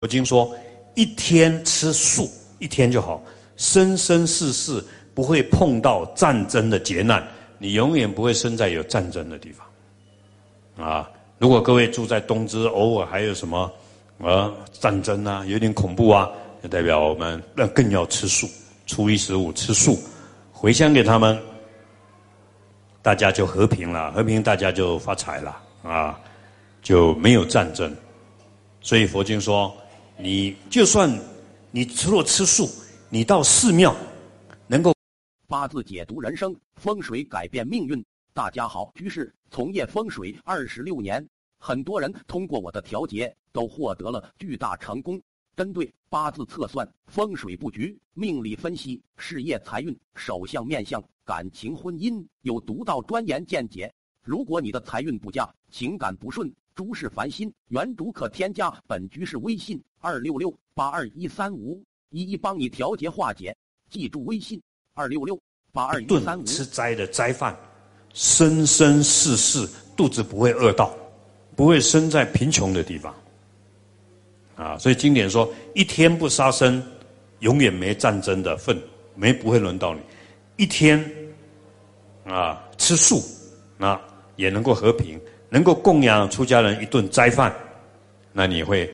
佛经说，一天吃素一天就好，生生世世不会碰到战争的劫难，你永远不会生在有战争的地方。啊，如果各位住在东芝，偶尔还有什么啊战争啊，有点恐怖啊，就代表我们那更要吃素，初一十五吃素，回乡给他们。大家就和平了，和平大家就发财了啊，就没有战争。所以佛经说，你就算你除了吃素，你到寺庙能够八字解读人生，风水改变命运。大家好，居士从业风水二十六年，很多人通过我的调节都获得了巨大成功。针对八字测算、风水布局、命理分析、事业财运、手相面相。感情婚姻有独到专研见解。如果你的财运不佳，情感不顺，诸事烦心，原主可添加本居士微信二六六八二一三五，一一帮你调节化解。记住微信二六六八二一三五。吃斋的斋饭，生生世世肚子不会饿到，不会生在贫穷的地方。啊，所以经典说，一天不杀生，永远没战争的份，没不会轮到你。一天。啊，吃素，那也能够和平，能够供养出家人一顿斋饭，那你会